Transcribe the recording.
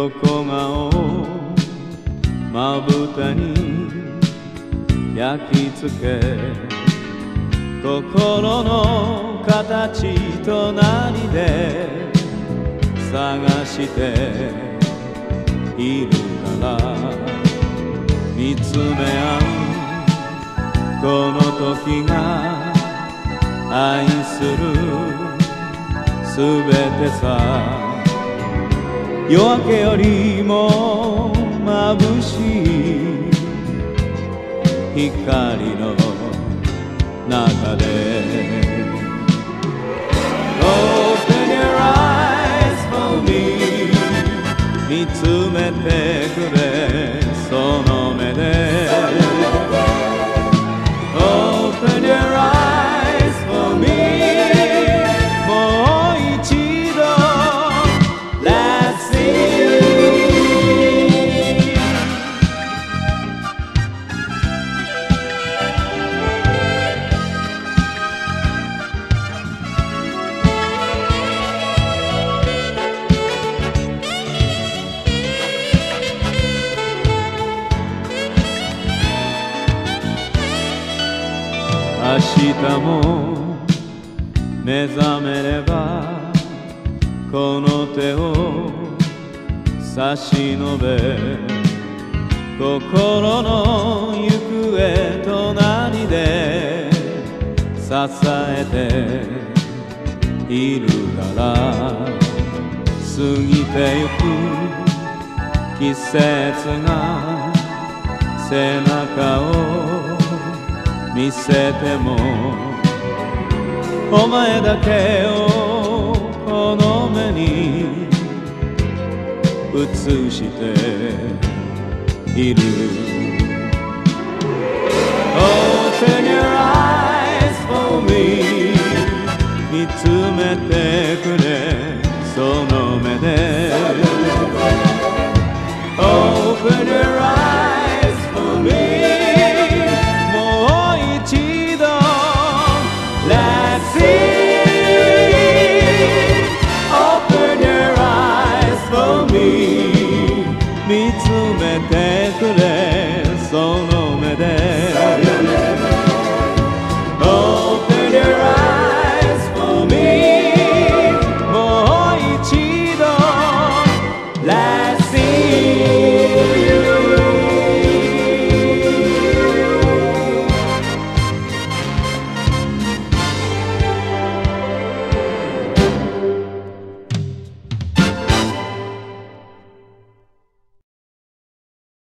横顔まぶたに焼き付け心の形隣で探しているから見つめ合うこの時が愛するすべてさ。夜明けよりも眩しい光の中で。Open your eyes for me 見つめてくれその目で。明日も目覚めればこの手を差し伸べ心の行方隣で支えているから過ぎてゆく季節が背中を見せてもお前だけをこの目に映している。Open your eyes for me 見つめてくれ。de